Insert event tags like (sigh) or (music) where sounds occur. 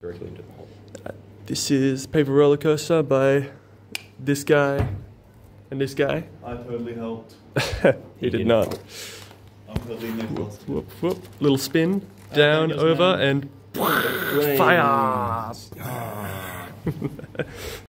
directly into the hole. This is Paper Roller Coaster by this guy and this guy. I totally helped. (laughs) he did not. I'm totally whoop, Whoop, whoop. Little spin, down, over, and (laughs) fire! (laughs)